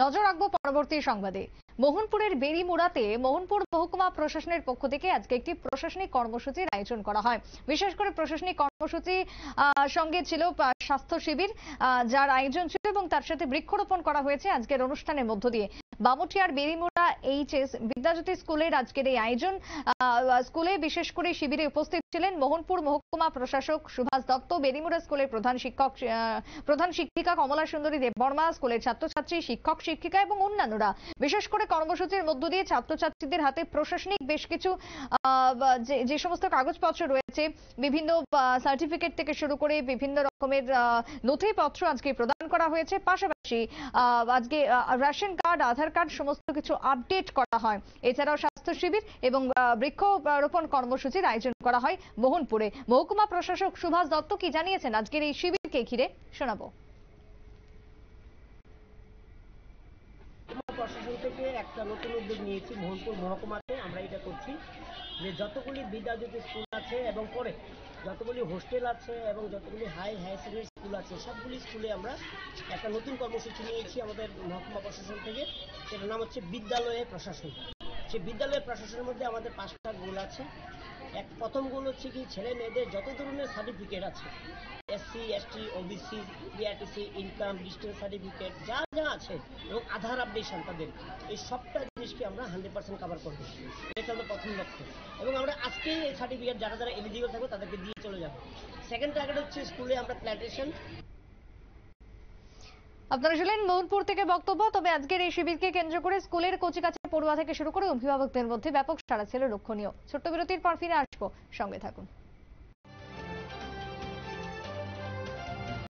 নজর রাখব পরবর্তী সংবাদে। মোহনপুরের বেরিমুড়াতে মোহনপুর মহকুমা প্রশাসনের পক্ষ থেকে আজকে একটি প্রশাসনিক কর্মসূচির আয়োজন করা হয়। বিশেষ করে প্রশাসনিক কর্মসূচি সঙ্গে ছিল স্বাস্থ্য শিবির যার আয়োজন ছিল এবং তার সাথে বৃক্ষরোপণ করা হয়েছে আজকের অনুষ্ঠানের মধ্য দিয়ে। বামুটিয়ার বেরিমুড়া এইচএস বিদ্যাজ্যোতি স্কুলের আজকের এই আয়োজন। স্কুলে বিশেষ করে শিবিরে উপস্থিত ছিলেন মোহনপুর মহকুমা প্রশাসক সুভাষ দত্ত বেরিমুড়া স্কুলের প্রধান শিক্ষক প্রধান শিক্ষিকা কমলা সুন্দরী দেববর্মা, স্কুলের ছাত্রছাত্রী, শিক্ষক, শিক্ষিকা এবং অন্যান্যরা। বিশেষ করে কর্মসূচির মধ্য দিয়ে ছাত্রছাত্রীদের হাতে প্রশাসনিক বেশ কিছু যে সমস্ত কাগজপত্র রয়েছে, বিভিন্ন সার্টিফিকেট থেকে শুরু করে বিভিন্ন রকমের নথিপত্র আজকে প্রদান করা হয়েছে। পাশাপাশি আজকে রেশন কার্ড, আধার কার্ড সমস্ত কিছু আপডেট করা হয়। এছাড়াও স্বাস্থ্য শিবির এবং বৃক্ষরোপণ কর্মসূচির আয়োজন করা হয় মোহনপুরে। মহকুমা প্রশাসক সুভাষ দত্ত কি জানিয়েছেন আজকের এই শিবিরকে ঘিরে? শোনাবো। প্রশাসন থেকে একটা নতুন উদ্যোগ নিয়েছি মোহনপুর মহকুমাতে। আমরা এটা করছি যে যতগুলি বিদ্যাজ্যোতি স্কুল আছে এবং পরে যতগুলি হোস্টেল আছে এবং যতগুলি হাই হাই সেকেন্ডারি স্কুল আছে। সবগুলি স্কুলে আমরা একটা নতুন কর্মসূচি নিয়েছি আমাদের মহকুমা প্রশাসন থেকে। সেটার নাম হচ্ছে বিদ্যালয়ে প্রশাসন। সেই বিদ্যালয় প্রশাসনের মধ্যে আমাদের পাঁচটা গোল আছে। এক, প্রথম গোল হচ্ছে কি ছেলে মেয়েদের যত ধরনের সার্টিফিকেট আছে SC ST OBC BRTC income distance certificate যা যা আছে, এবং আধার আপডেশন তাদের। এই সবটা জিনিসকে আমরা হান্ড্রেড পার্সেন্ট কভার করব। এটা আমাদের প্রথম লক্ষ্য। এবং আমরা আজকেই এই সার্টিফিকেট যারা যারা এলিজিবল থাকবে তাদেরকে দিয়ে সেকেন্ড টার্গেট হচ্ছে স্কুলে আমরা প্ল্যান্টেশন আপনারা শুনলেন মোহনপুর থেকে বক্তব্য, তবে আজকের এই শিবিরকে কেন্দ্র করে স্কুলের কচিকাচা পড়ুয়া থেকে শুরু করে অভিভাবকদের মধ্যে ব্যাপক সাড়া ছিল লক্ষণীয়। ছোট্ট বিরতির পর ফিরে আসব। সঙ্গে থাকুন।